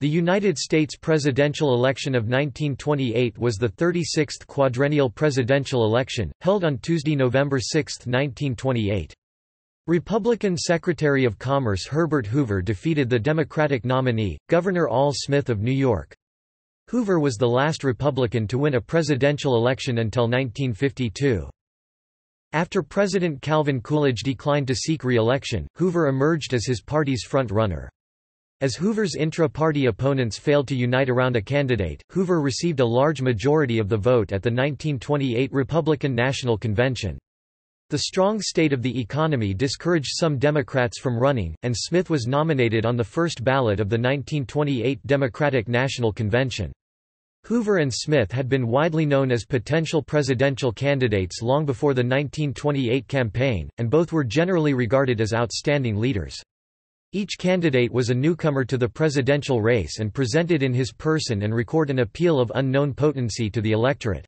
The United States presidential election of 1928 was the 36th quadrennial presidential election, held on Tuesday, November 6, 1928. Republican Secretary of Commerce Herbert Hoover defeated the Democratic nominee, Governor Al Smith of New York. Hoover was the last Republican to win a presidential election until 1952. After President Calvin Coolidge declined to seek re-election, Hoover emerged as his party's front-runner. As Hoover's intra-party opponents failed to unite around a candidate, Hoover received a large majority of the vote at the 1928 Republican National Convention. The strong state of the economy discouraged some Democrats from running, and Smith was nominated on the first ballot of the 1928 Democratic National Convention. Hoover and Smith had been widely known as potential presidential candidates long before the 1928 campaign, and both were generally regarded as outstanding leaders. Each candidate was a newcomer to the presidential race and presented in his person and record an appeal of unknown potency to the electorate.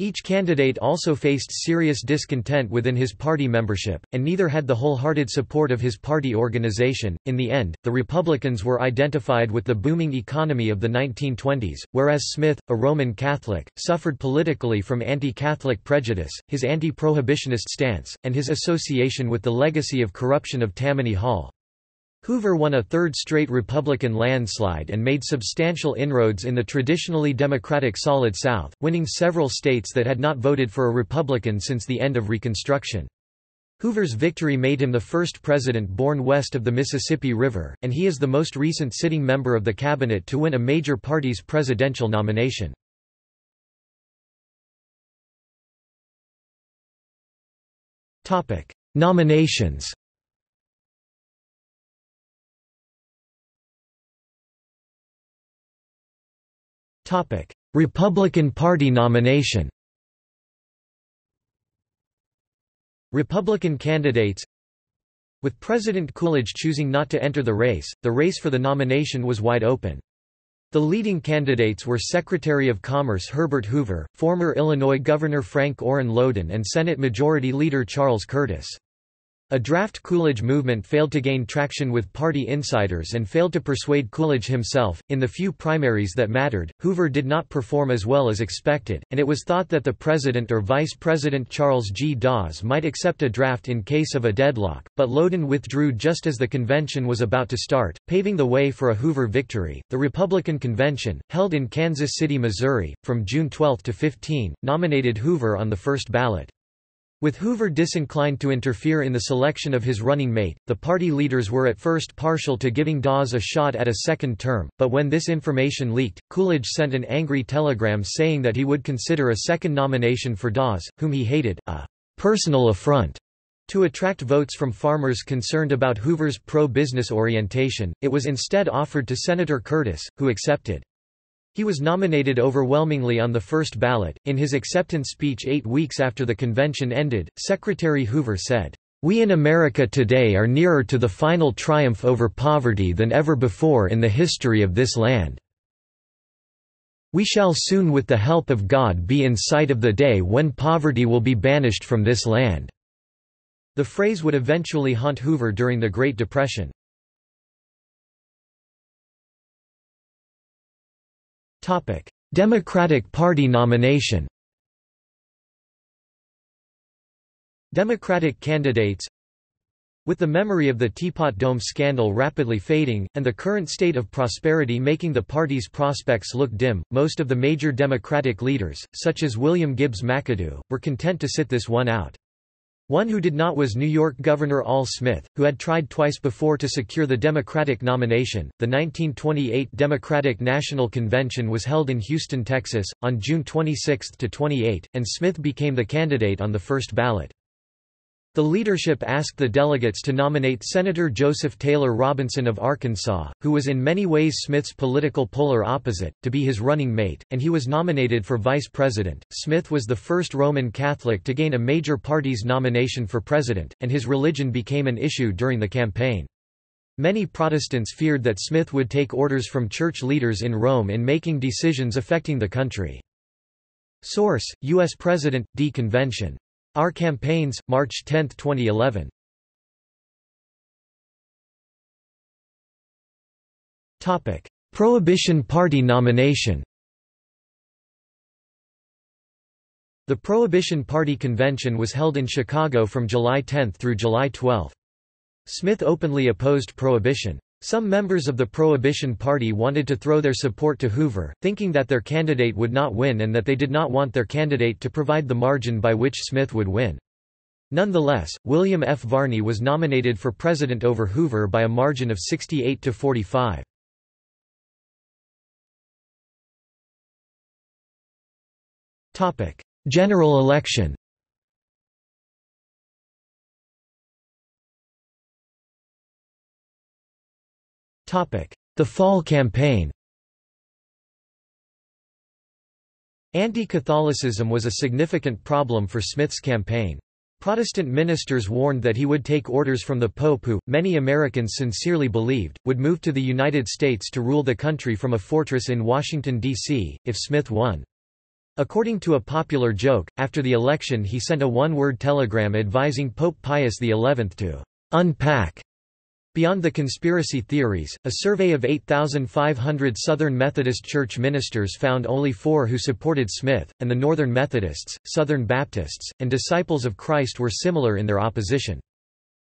Each candidate also faced serious discontent within his party membership, and neither had the wholehearted support of his party organization. In the end, the Republicans were identified with the booming economy of the 1920s, whereas Smith, a Roman Catholic, suffered politically from anti Catholic prejudice, his anti prohibitionist stance, and his association with the legacy of corruption of Tammany Hall. Hoover won a third straight Republican landslide and made substantial inroads in the traditionally Democratic Solid South, winning several states that had not voted for a Republican since the end of Reconstruction. Hoover's victory made him the first president born west of the Mississippi River, and he is the most recent sitting member of the cabinet to win a major party's presidential nomination. Nominations Republican Party nomination Republican candidates With President Coolidge choosing not to enter the race, the race for the nomination was wide open. The leading candidates were Secretary of Commerce Herbert Hoover, former Illinois Governor Frank Orrin Lowden and Senate Majority Leader Charles Curtis. A draft Coolidge movement failed to gain traction with party insiders and failed to persuade Coolidge himself. In the few primaries that mattered, Hoover did not perform as well as expected, and it was thought that the president or vice president Charles G. Dawes might accept a draft in case of a deadlock, but Lowden withdrew just as the convention was about to start, paving the way for a Hoover victory. The Republican convention, held in Kansas City, Missouri, from June 12 to 15, nominated Hoover on the first ballot. With Hoover disinclined to interfere in the selection of his running mate, the party leaders were at first partial to giving Dawes a shot at a second term, but when this information leaked, Coolidge sent an angry telegram saying that he would consider a second nomination for Dawes, whom he hated, a personal affront. To attract votes from farmers concerned about Hoover's pro-business orientation, it was instead offered to Senator Curtis, who accepted. He was nominated overwhelmingly on the first ballot. In his acceptance speech eight weeks after the convention ended, Secretary Hoover said, We in America today are nearer to the final triumph over poverty than ever before in the history of this land. We shall soon with the help of God be in sight of the day when poverty will be banished from this land." The phrase would eventually haunt Hoover during the Great Depression. Democratic Party nomination Democratic candidates With the memory of the Teapot Dome scandal rapidly fading, and the current state of prosperity making the party's prospects look dim, most of the major Democratic leaders, such as William Gibbs McAdoo, were content to sit this one out. One who did not was New York Governor Al Smith, who had tried twice before to secure the Democratic nomination. The 1928 Democratic National Convention was held in Houston, Texas, on June 26 to 28, and Smith became the candidate on the first ballot. The leadership asked the delegates to nominate Senator Joseph Taylor Robinson of Arkansas, who was in many ways Smith's political polar opposite, to be his running mate, and he was nominated for vice president. Smith was the first Roman Catholic to gain a major party's nomination for president, and his religion became an issue during the campaign. Many Protestants feared that Smith would take orders from church leaders in Rome in making decisions affecting the country. Source: U.S. President, D. Convention our Campaigns, March 10, 2011. Topic: Prohibition Party nomination The Prohibition Party convention was held in Chicago from July 10 through July 12. Smith openly opposed prohibition. Some members of the Prohibition Party wanted to throw their support to Hoover, thinking that their candidate would not win and that they did not want their candidate to provide the margin by which Smith would win. Nonetheless, William F. Varney was nominated for president over Hoover by a margin of 68 to 45. Topic: General election The Fall Campaign Anti-Catholicism was a significant problem for Smith's campaign. Protestant ministers warned that he would take orders from the Pope who, many Americans sincerely believed, would move to the United States to rule the country from a fortress in Washington, D.C., if Smith won. According to a popular joke, after the election he sent a one-word telegram advising Pope Pius XI to «unpack» Beyond the conspiracy theories, a survey of 8,500 Southern Methodist Church ministers found only four who supported Smith, and the Northern Methodists, Southern Baptists, and Disciples of Christ were similar in their opposition.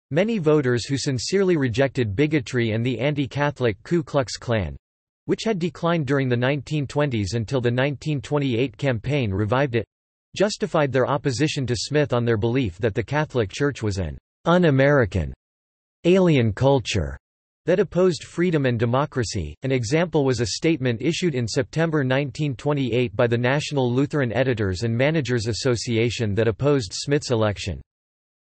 Many voters who sincerely rejected bigotry and the anti-Catholic Ku Klux Klan, which had declined during the 1920s until the 1928 campaign revived it, justified their opposition to Smith on their belief that the Catholic Church was an un-American, alien culture that opposed freedom and democracy. An example was a statement issued in September 1928 by the National Lutheran Editors and Managers Association that opposed Smith's election.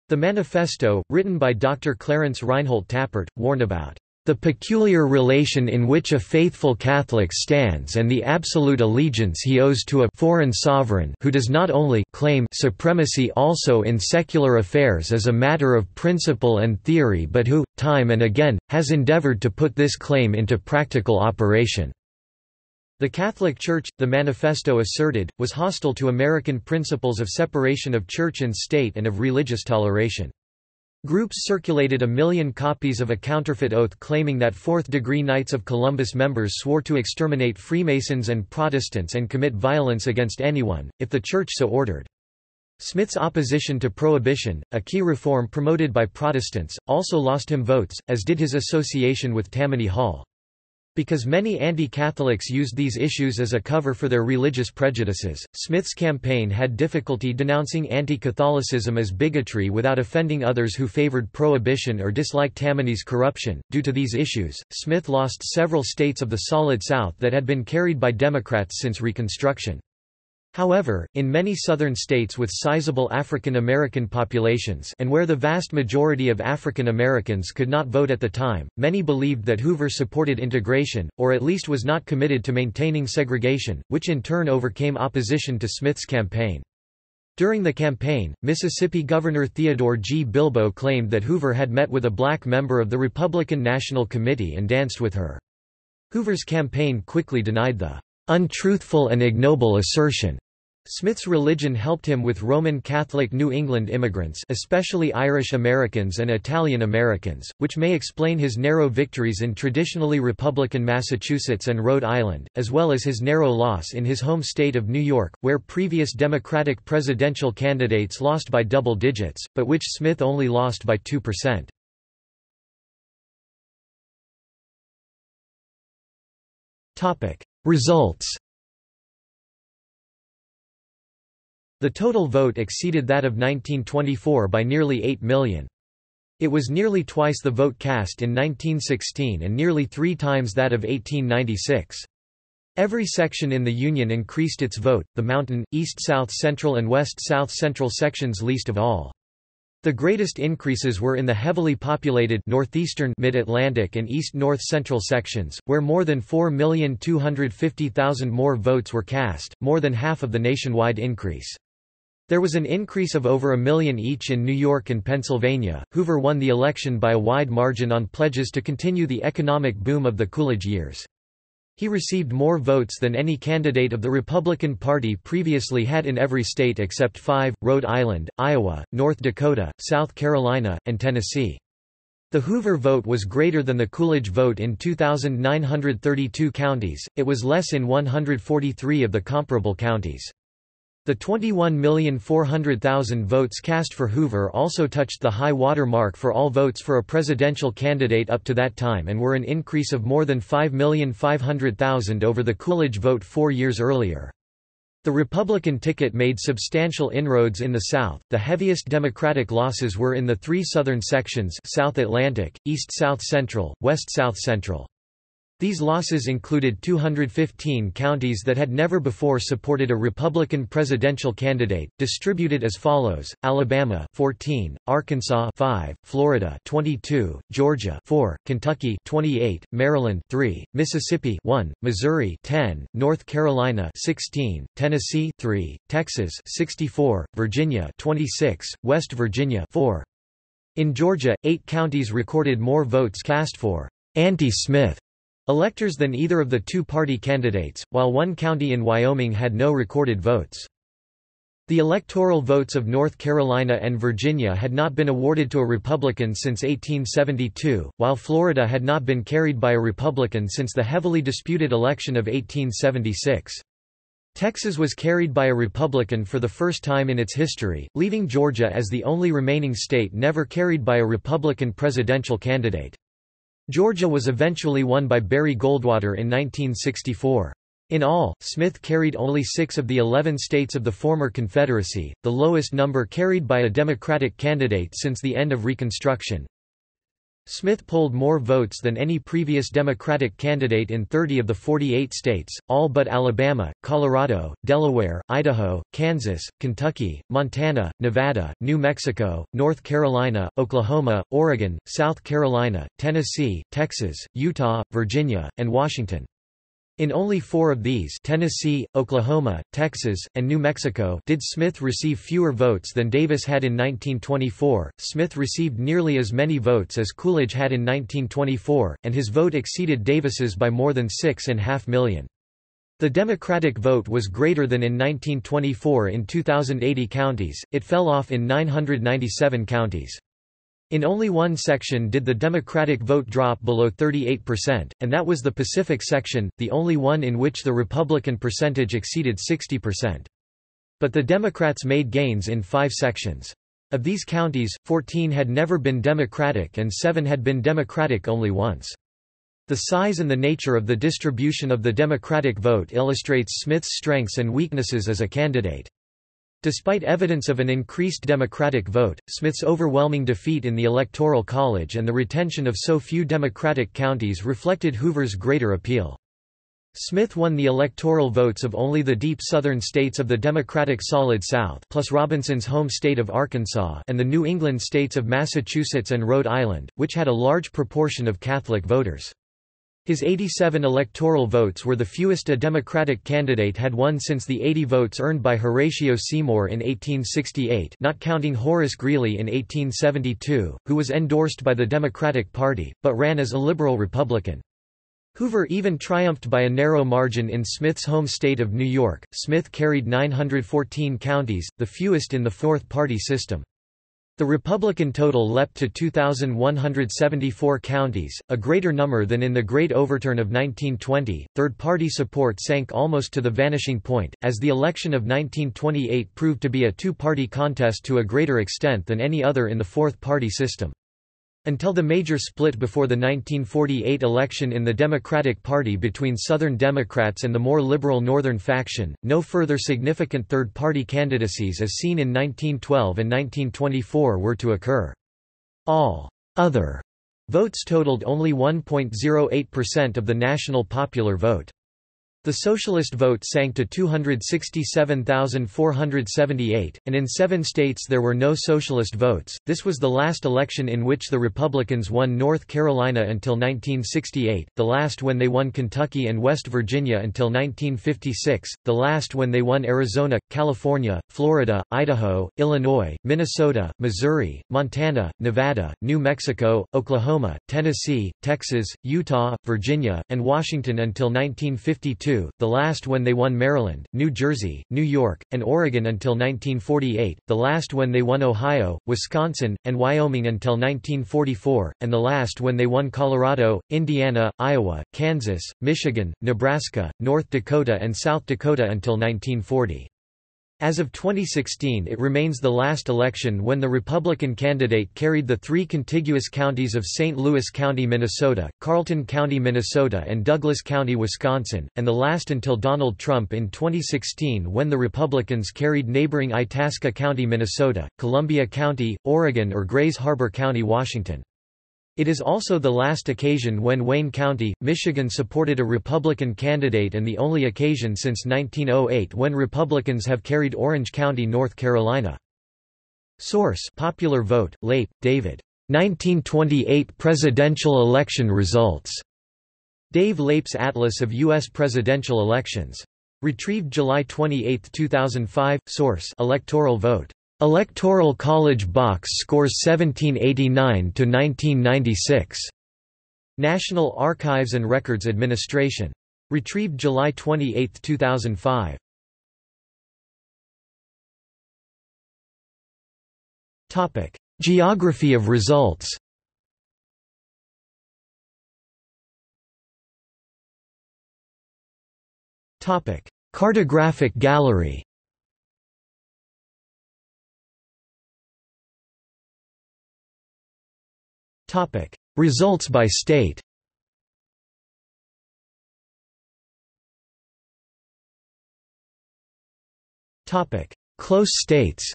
The manifesto, written by Dr. Clarence Reinhold Tappert, warned about the peculiar relation in which a faithful Catholic stands and the absolute allegiance he owes to a foreign sovereign who does not only claim supremacy also in secular affairs as a matter of principle and theory but who, time and again, has endeavored to put this claim into practical operation." The Catholic Church, the manifesto asserted, was hostile to American principles of separation of church and state and of religious toleration. Groups circulated a million copies of a counterfeit oath claiming that Fourth-degree Knights of Columbus members swore to exterminate Freemasons and Protestants and commit violence against anyone, if the Church so ordered. Smith's opposition to prohibition, a key reform promoted by Protestants, also lost him votes, as did his association with Tammany Hall. Because many anti-Catholics used these issues as a cover for their religious prejudices, Smith's campaign had difficulty denouncing anti-Catholicism as bigotry without offending others who favored prohibition or disliked Tammany's corruption. Due to these issues, Smith lost several states of the Solid South that had been carried by Democrats since Reconstruction. However, in many southern states with sizable African American populations and where the vast majority of African Americans could not vote at the time, many believed that Hoover supported integration, or at least was not committed to maintaining segregation, which in turn overcame opposition to Smith's campaign. During the campaign, Mississippi Governor Theodore G. Bilbo claimed that Hoover had met with a black member of the Republican National Committee and danced with her. Hoover's campaign quickly denied the untruthful and ignoble assertion. Smith's religion helped him with Roman Catholic New England immigrants especially Irish Americans and Italian Americans, which may explain his narrow victories in traditionally Republican Massachusetts and Rhode Island, as well as his narrow loss in his home state of New York, where previous Democratic presidential candidates lost by double digits, but which Smith only lost by 2%. Results The total vote exceeded that of 1924 by nearly 8 million. It was nearly twice the vote cast in 1916 and nearly three times that of 1896. Every section in the Union increased its vote, the Mountain, East-South Central and West-South Central sections least of all. The greatest increases were in the heavily populated northeastern mid-Atlantic and east-north central sections, where more than 4,250,000 more votes were cast, more than half of the nationwide increase. There was an increase of over a million each in New York and Pennsylvania. Hoover won the election by a wide margin on pledges to continue the economic boom of the Coolidge years. He received more votes than any candidate of the Republican Party previously had in every state except five, Rhode Island, Iowa, North Dakota, South Carolina, and Tennessee. The Hoover vote was greater than the Coolidge vote in 2,932 counties, it was less in 143 of the comparable counties. The 21,400,000 votes cast for Hoover also touched the high water mark for all votes for a presidential candidate up to that time and were an increase of more than 5,500,000 over the Coolidge vote four years earlier. The Republican ticket made substantial inroads in the South. The heaviest Democratic losses were in the three southern sections South Atlantic, East South Central, West South Central. These losses included 215 counties that had never before supported a Republican presidential candidate, distributed as follows: Alabama 14, Arkansas 5, Florida 22, Georgia 4, Kentucky 28, Maryland 3, Mississippi 1, Missouri 10, North Carolina 16, Tennessee 3, Texas 64, Virginia 26, West Virginia 4. In Georgia, 8 counties recorded more votes cast for anti-Smith electors than either of the two-party candidates, while one county in Wyoming had no recorded votes. The electoral votes of North Carolina and Virginia had not been awarded to a Republican since 1872, while Florida had not been carried by a Republican since the heavily disputed election of 1876. Texas was carried by a Republican for the first time in its history, leaving Georgia as the only remaining state never carried by a Republican presidential candidate. Georgia was eventually won by Barry Goldwater in 1964. In all, Smith carried only six of the 11 states of the former Confederacy, the lowest number carried by a Democratic candidate since the end of Reconstruction. Smith polled more votes than any previous Democratic candidate in 30 of the 48 states, all but Alabama, Colorado, Delaware, Idaho, Kansas, Kentucky, Montana, Nevada, New Mexico, North Carolina, Oklahoma, Oregon, South Carolina, Tennessee, Texas, Utah, Virginia, and Washington. In only four of these Tennessee, Oklahoma, Texas, and New Mexico did Smith receive fewer votes than Davis had in 1924. Smith received nearly as many votes as Coolidge had in 1924, and his vote exceeded Davis's by more than six and a half million. The Democratic vote was greater than in 1924 in 2,080 counties, it fell off in 997 counties. In only one section did the Democratic vote drop below 38%, and that was the Pacific section, the only one in which the Republican percentage exceeded 60%. But the Democrats made gains in five sections. Of these counties, 14 had never been Democratic and seven had been Democratic only once. The size and the nature of the distribution of the Democratic vote illustrates Smith's strengths and weaknesses as a candidate. Despite evidence of an increased Democratic vote, Smith's overwhelming defeat in the Electoral College and the retention of so few Democratic counties reflected Hoover's greater appeal. Smith won the electoral votes of only the deep southern states of the Democratic Solid South plus Robinson's home state of Arkansas and the New England states of Massachusetts and Rhode Island, which had a large proportion of Catholic voters. His 87 electoral votes were the fewest a Democratic candidate had won since the 80 votes earned by Horatio Seymour in 1868 not counting Horace Greeley in 1872, who was endorsed by the Democratic Party, but ran as a liberal Republican. Hoover even triumphed by a narrow margin in Smith's home state of New York. Smith carried 914 counties, the fewest in the fourth-party system. The Republican total leapt to 2,174 counties, a greater number than in the Great Overturn of 1920. Third party support sank almost to the vanishing point, as the election of 1928 proved to be a two party contest to a greater extent than any other in the fourth party system. Until the major split before the 1948 election in the Democratic Party between Southern Democrats and the more liberal Northern faction, no further significant third-party candidacies as seen in 1912 and 1924 were to occur. All other votes totaled only 1.08% of the national popular vote. The socialist vote sank to 267,478, and in seven states there were no socialist votes. This was the last election in which the Republicans won North Carolina until 1968, the last when they won Kentucky and West Virginia until 1956, the last when they won Arizona, California, Florida, Idaho, Illinois, Minnesota, Missouri, Montana, Nevada, New Mexico, Oklahoma, Tennessee, Texas, Utah, Virginia, and Washington until 1952 1942, the last when they won Maryland, New Jersey, New York, and Oregon until 1948, the last when they won Ohio, Wisconsin, and Wyoming until 1944, and the last when they won Colorado, Indiana, Iowa, Kansas, Michigan, Nebraska, North Dakota and South Dakota until 1940. As of 2016 it remains the last election when the Republican candidate carried the three contiguous counties of St. Louis County, Minnesota, Carlton County, Minnesota and Douglas County, Wisconsin, and the last until Donald Trump in 2016 when the Republicans carried neighboring Itasca County, Minnesota, Columbia County, Oregon or Grays Harbor County, Washington. It is also the last occasion when Wayne County, Michigan supported a Republican candidate and the only occasion since 1908 when Republicans have carried Orange County, North Carolina. Source Popular Vote, Leip, David. 1928 Presidential Election Results. Dave Leip's Atlas of U.S. Presidential Elections. Retrieved July 28, 2005. Source Electoral Vote. Electoral College box scores 1789 to 1996. National Archives and Records Administration. Retrieved July 28, 2005. Topic: Geography of results. Topic: Cartographic gallery. Topic: Results by state. Topic: Close states.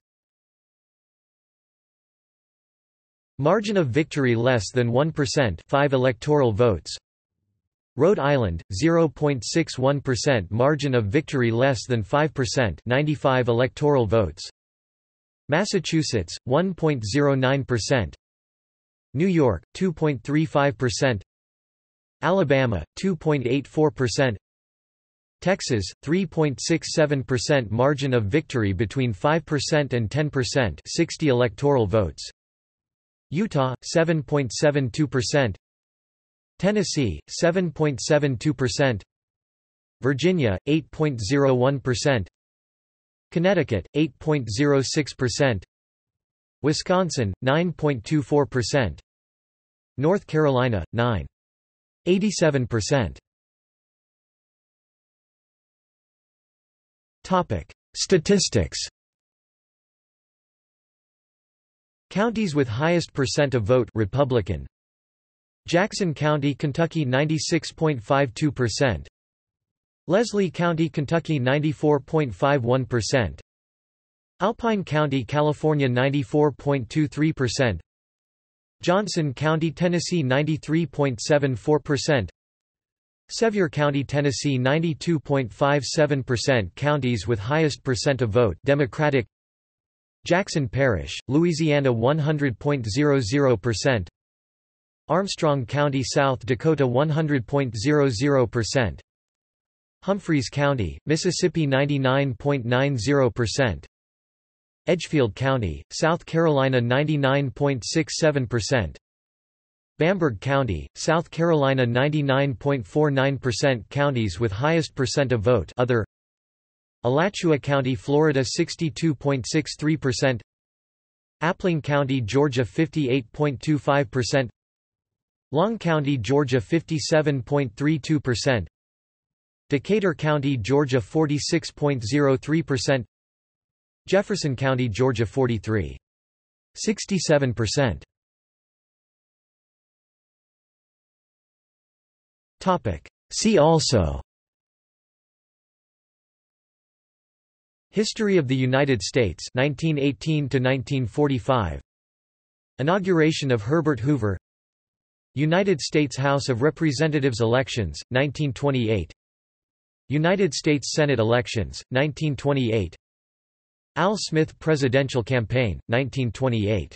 Margin of victory less than 1% 5 electoral votes. Rhode Island 0.61% margin of victory less than 5% 95 electoral votes. Massachusetts 1.09% New York 2.35% Alabama 2.84% Texas 3.67% margin of victory between 5% and 10% 60 electoral votes. Utah 7.72% Tennessee 7.72% Virginia 8.01% Connecticut 8.06% Wisconsin 9.24% North Carolina, 9.87%. Topic: Statistics. Counties with highest percent of vote Republican. Jackson County, Kentucky 96.52%. Leslie County, Kentucky 94.51%. Alpine County, California 94.23%. Johnson County, Tennessee 93.74%. Sevier County, Tennessee 92.57% Counties with highest percent of vote Democratic. Jackson Parish, Louisiana 100.00% Armstrong County, South Dakota 100.00% Humphreys County, Mississippi 99.90% Edgefield County, South Carolina 99.67%. Bamberg County, South Carolina 99.49% Counties with highest percent of vote. Other Alachua County, Florida 62.63% Appling County, Georgia 58.25% Long County, Georgia 57.32% Decatur County, Georgia 46.03% Jefferson County, Georgia 43. 67%. Topic. See also History of the United States 1918 to 1945 Inauguration of Herbert Hoover United States House of Representatives elections 1928 United States Senate elections 1928 Al Smith presidential campaign, 1928